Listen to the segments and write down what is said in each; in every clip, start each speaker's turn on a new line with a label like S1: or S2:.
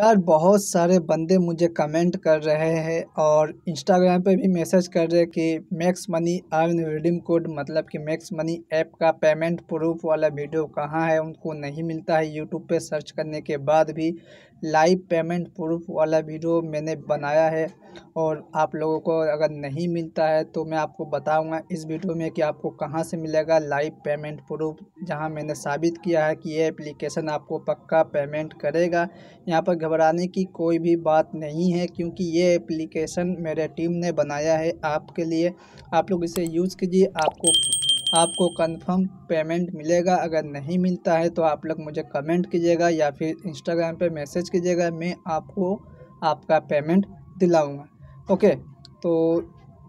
S1: यार बहुत सारे बंदे मुझे कमेंट कर रहे हैं और इंस्टाग्राम पे भी मैसेज कर रहे हैं कि max money earn redeem code मतलब कि मैक्स मनी ऐप का पेमेंट प्रूफ वाला वीडियो कहाँ है? उनको नहीं मिलता है। यूट्यूब पे सर्च करने के बाद भी लाइव पेमेंट प्रूफ वाला वीडियो मैंने बनाया है और आप लोगों को अगर नहीं मिलता है तो मैं आपको बताऊँगा इस वीडियो में कि आपको कहाँ से मिलेगा लाइव पेमेंट प्रूफ, जहाँ मैंने साबित किया है कि ये एप्लीकेशन आपको पक्का पेमेंट करेगा। यहाँ पर घबराने की कोई भी बात नहीं है, क्योंकि ये एप्लीकेशन मेरे टीम ने बनाया है आपके लिए। आप लोग इसे यूज़ कीजिए, आपको आपको कंफर्म पेमेंट मिलेगा। अगर नहीं मिलता है तो आप लोग मुझे कमेंट कीजिएगा या फिर इंस्टाग्राम पे मैसेज कीजिएगा। मैं आपको आपका पेमेंट दिलाऊँगा। ओके तो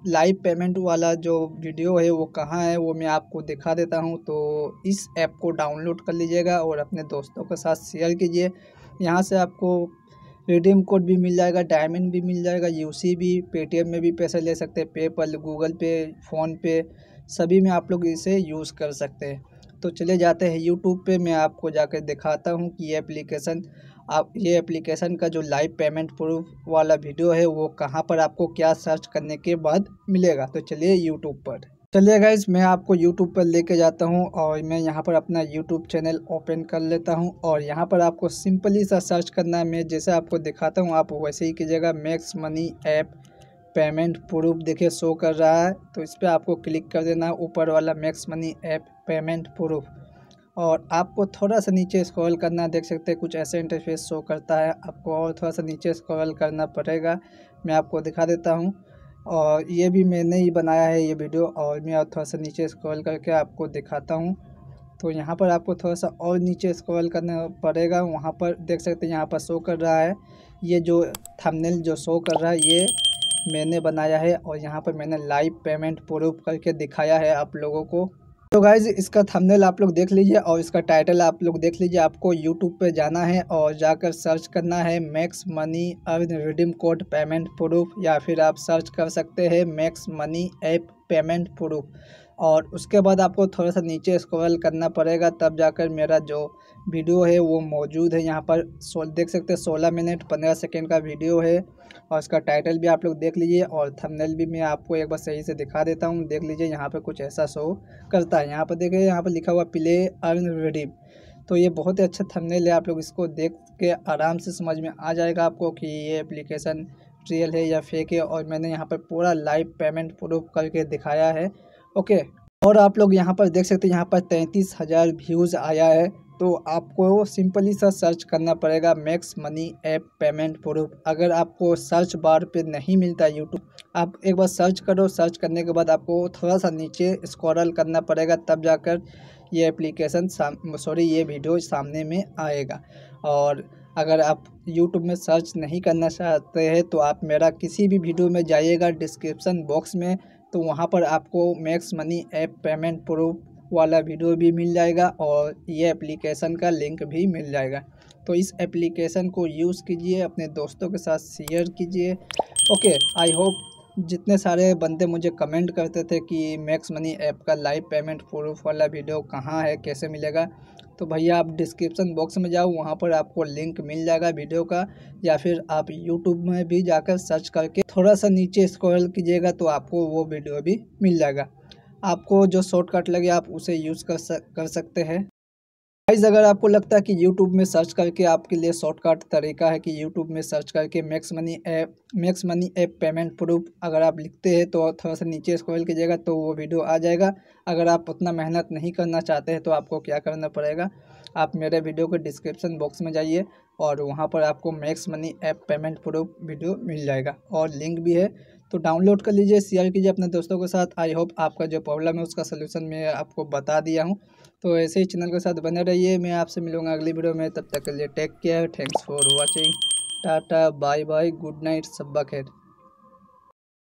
S1: लाइव पेमेंट वाला जो वीडियो है वो कहाँ है, वो मैं आपको दिखा देता हूँ। तो इस ऐप को डाउनलोड कर लीजिएगा और अपने दोस्तों के साथ शेयर कीजिए। यहाँ से आपको रिडीम कोड भी मिल जाएगा डायमंड भी मिल जाएगा यूसी भी पेटीएम में भी पैसे ले सकते हैं पेपल गूगल पे फ़ोन पे सभी में आप लोग इसे यूज़ कर सकते हैं। तो चले जाते हैं यूट्यूब पे, मैं आपको जाकर दिखाता हूँ कि ये एप्लीकेशन आप, ये एप्लीकेशन का जो लाइव पेमेंट प्रूफ वाला वीडियो है, वो कहाँ पर आपको क्या सर्च करने के बाद मिलेगा। तो चलिए यूट्यूब पर। चलिए गाइज़ मैं आपको यूट्यूब पर लेके जाता हूँ और मैं यहाँ पर अपना यूट्यूब चैनल ओपन कर लेता हूँ और यहाँ पर आपको सिंपली सा सर्च करना है। मैं जैसे आपको दिखाता हूँ, आप वैसे ही कीजिएगा max money app payment proof देखिए शो कर रहा है तो इस पर आपको क्लिक कर देना है, ऊपर वाला max money app payment proof. और आपको थोड़ा सा नीचे स्क्रॉल करना देख सकते हैं कुछ ऐसे इंटरफेस शो करता है, आपको और थोड़ा सा नीचे स्क्रॉल करना पड़ेगा, मैं आपको दिखा देता हूँ। और ये भी मैंने ही बनाया है ये वीडियो, और मैं और थोड़ा सा नीचे स्क्रॉल करके आपको दिखाता हूँ। तो यहाँ पर आपको थोड़ा सा और नीचे स्क्रॉल करना पड़ेगा, वहाँ पर देख सकते हैं यहाँ पर शो कर रहा है। ये जो थंबनेल जो शो कर रहा है, ये मैंने बनाया है और यहाँ पर मैंने लाइव पेमेंट प्रूफ करके दिखाया है आप लोगों को। तो गाइज़ इसका थंबनेल आप लोग देख लीजिए और इसका टाइटल आप लोग देख लीजिए। आपको यूट्यूब पे जाना है और जाकर सर्च करना है max money earn redeem code payment proof या फिर आप सर्च कर सकते हैं max money app payment proof और उसके बाद आपको थोड़ा सा नीचे स्क्रॉल करना पड़ेगा, तब जाकर मेरा जो वीडियो है वो मौजूद है। यहाँ पर सो देख सकते हैं, सोलह मिनट पंद्रह सेकेंड का वीडियो है और इसका टाइटल भी आप लोग देख लीजिए और थंबनेल भी मैं आपको एक बार सही से दिखा देता हूँ। देख लीजिए, यहाँ पर कुछ ऐसा शो करता है। यहाँ पर देखिए, यहाँ पर लिखा हुआ प्ले अर्न रिडीम तो ये बहुत ही अच्छा थंबनेल है। आप लोग इसको देख के आराम से समझ में आ जाएगा आपको कि ये एप्लीकेशन रियल है या फेक है। और मैंने यहाँ पर पूरा लाइव पेमेंट प्रूफ करके दिखाया है। ओके। और आप लोग यहाँ पर देख सकते हैं, यहाँ पर तैंतीस हज़ार व्यूज़ आया है। तो आपको सिंपली सा सर्च करना पड़ेगा max money app payment proof अगर आपको सर्च बार पे नहीं मिलता यूट्यूब आप एक बार सर्च करो। सर्च करने के बाद आपको थोड़ा सा नीचे स्क्रॉल करना पड़ेगा, तब जाकर ये एप्लीकेशन सॉरी ये वीडियो सामने में आएगा। और अगर आप यूट्यूब में सर्च नहीं करना चाहते हैं तो आप मेरा किसी भी वीडियो में जाइएगा डिस्क्रिप्सन बॉक्स में। तो वहाँ पर आपको max money app payment proof वाला वीडियो भी मिल जाएगा और ये एप्लीकेशन का लिंक भी मिल जाएगा। तो इस एप्लीकेशन को यूज़ कीजिए, अपने दोस्तों के साथ शेयर कीजिए। ओके आई होप जितने सारे बंदे मुझे कमेंट करते थे कि मैक्स मनी ऐप का लाइव पेमेंट प्रूफ वाला वीडियो कहाँ है, कैसे मिलेगा तो भैया आप डिस्क्रिप्शन बॉक्स में जाओ, वहाँ पर आपको लिंक मिल जाएगा वीडियो का, या फिर आप यूट्यूब में भी जाकर सर्च करके थोड़ा सा नीचे स्क्रॉल कीजिएगा तो आपको वो वीडियो भी मिल जाएगा। आपको जो शॉर्टकट लगे, आप उसे यूज़ कर सक, कर सकते हैं। गाइज़ अगर आपको लगता है कि यूट्यूब में सर्च करके आपके लिए शॉर्टकट तरीका है कि यूट्यूब में सर्च करके max money app max money app payment proof अगर आप लिखते हैं तो थोड़ा सा नीचे स्क्रॉल कीजिएगा तो वो वीडियो आ जाएगा। अगर आप उतना मेहनत नहीं करना चाहते हैं तो आपको क्या करना पड़ेगा? आप मेरे वीडियो के डिस्क्रिप्शन बॉक्स में जाइए और वहाँ पर आपको max money app payment proof video मिल जाएगा। और लिंक भी है। तो डाउनलोड कर लीजिए शेयर कीजिए अपने दोस्तों के साथ। आई होप आपका जो प्रॉब्लम है, उसका सलूशन मैं आपको बता दिया हूँ। तो ऐसे ही चैनल के साथ बने रहिए। मैं आपसे मिलूँगा अगली वीडियो में। तब तक के लिए take care thanks for watching tata bye bye good night सब्बा खैर।